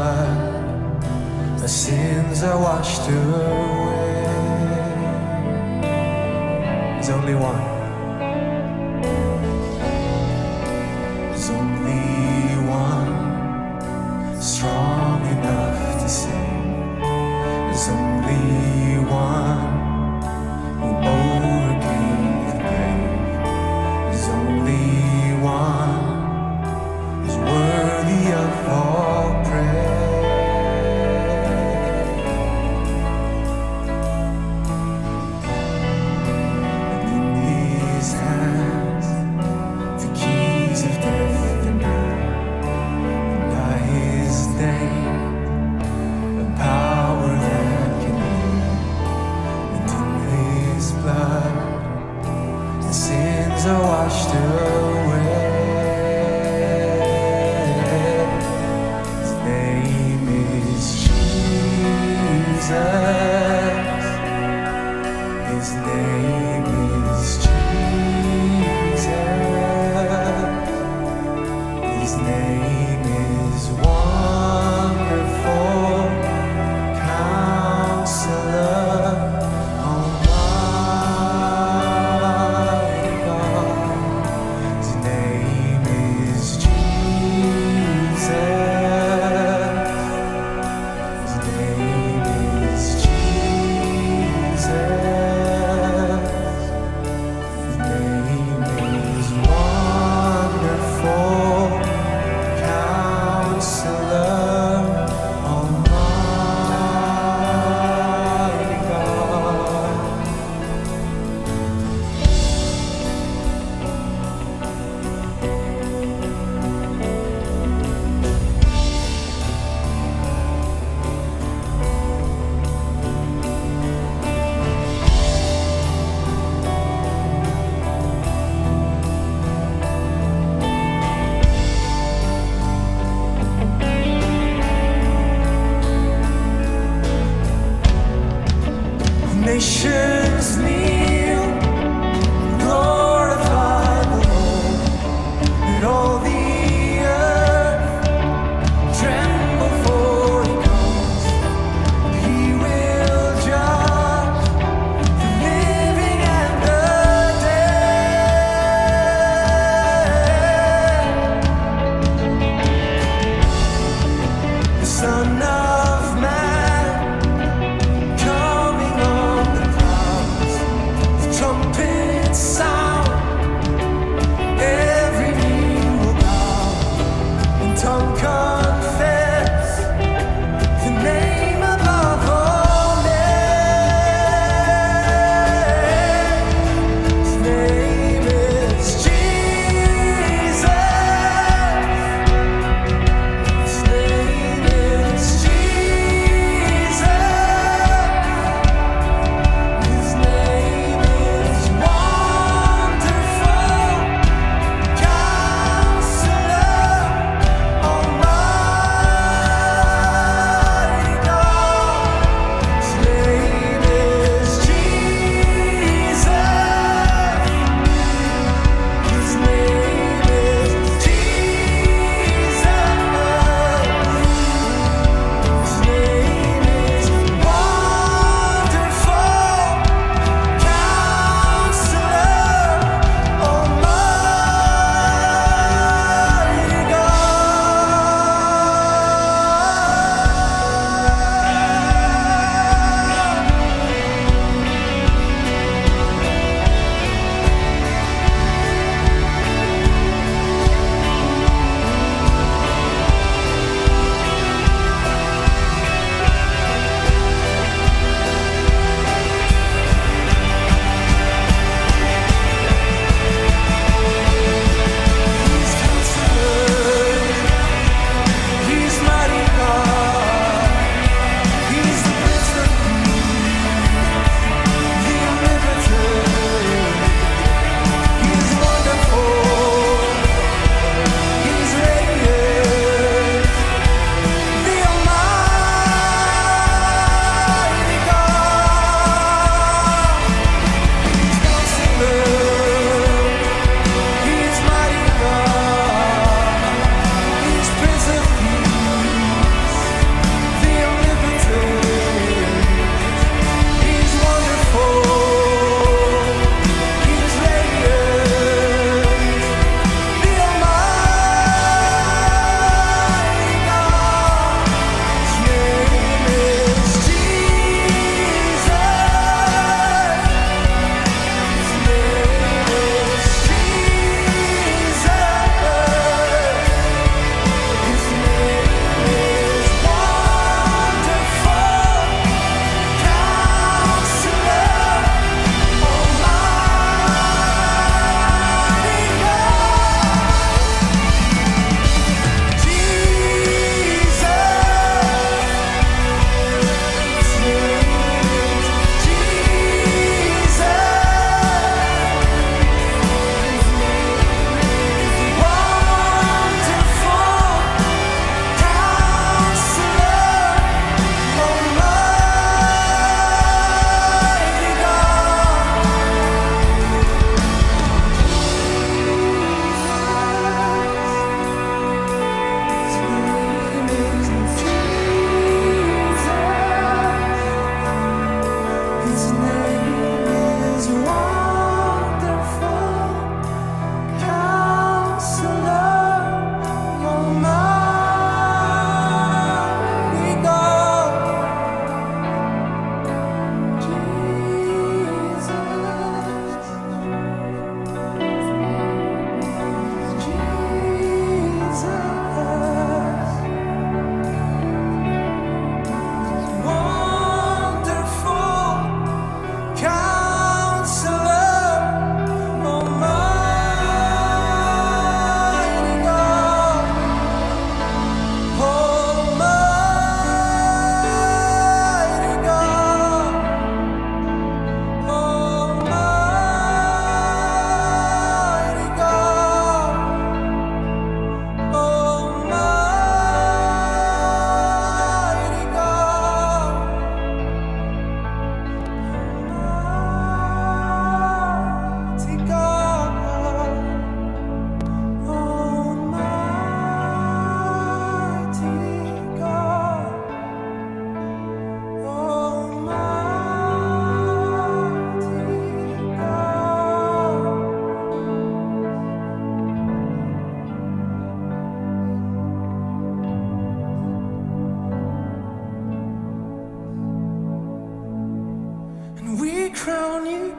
blood, my sins are washed away. There's only one.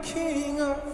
King of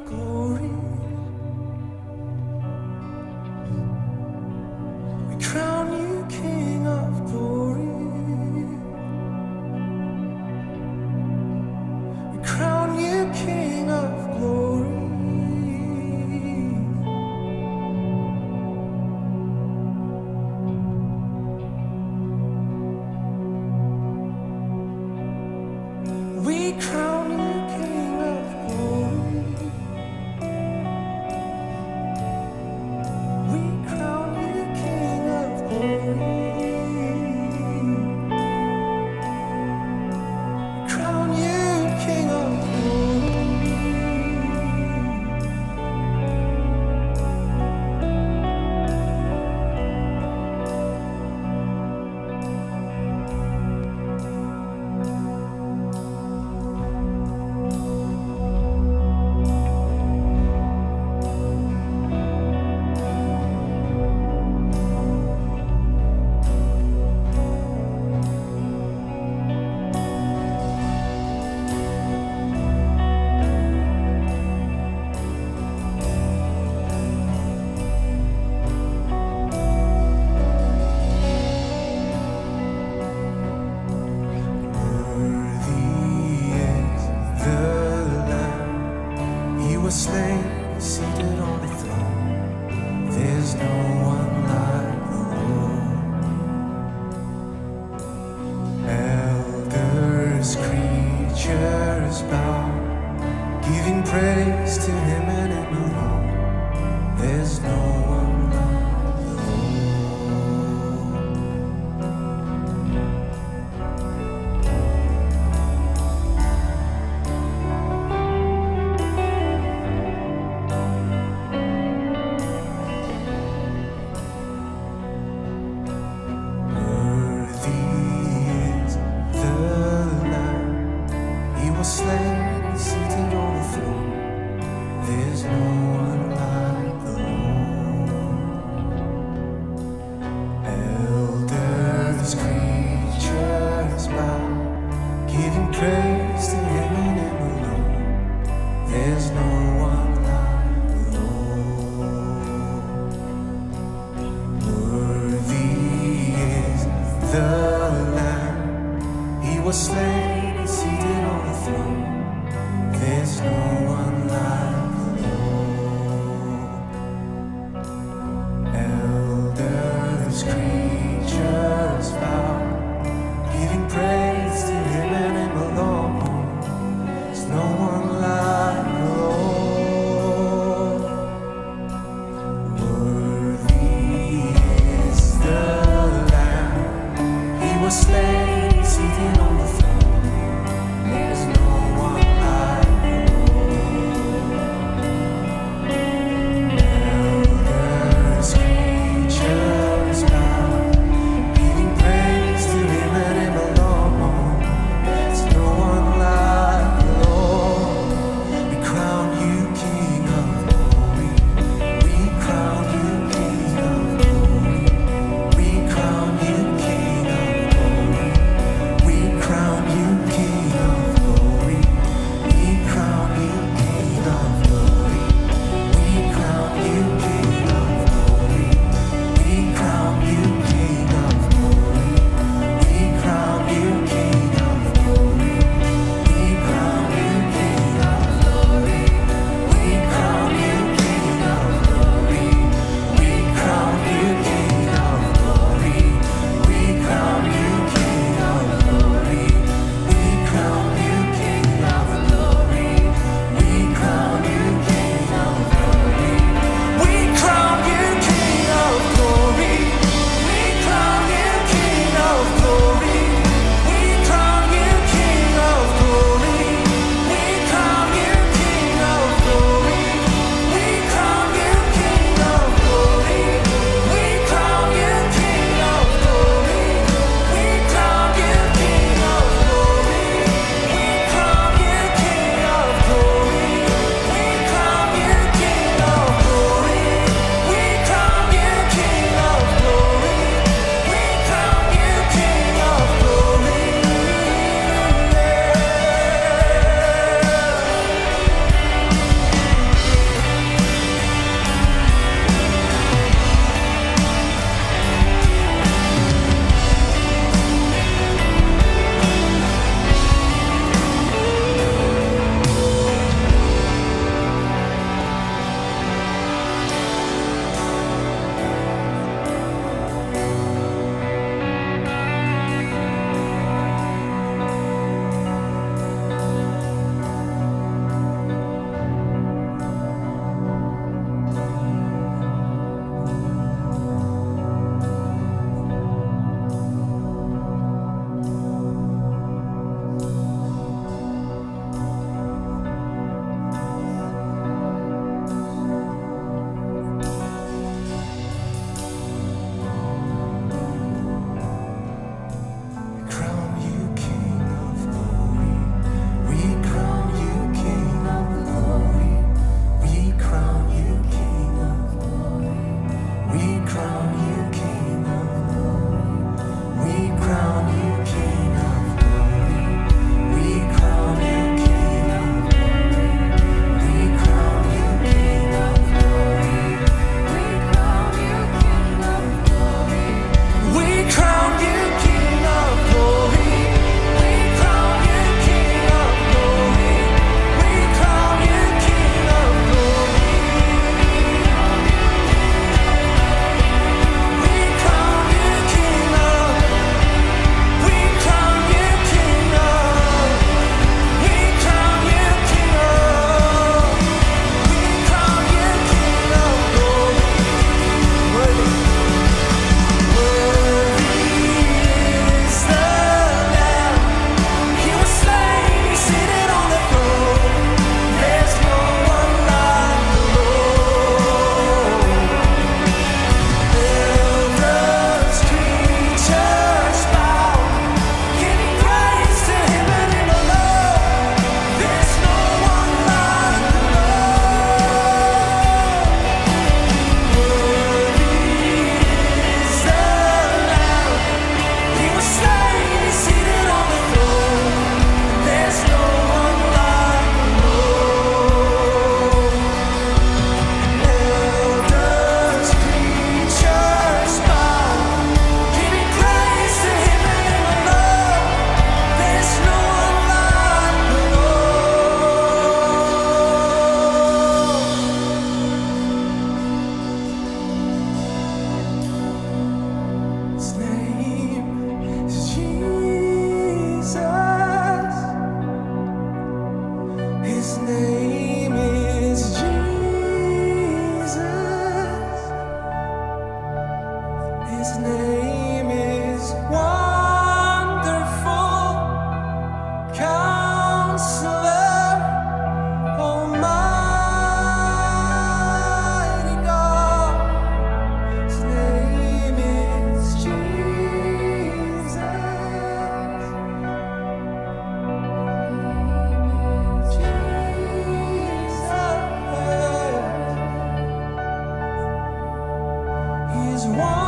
我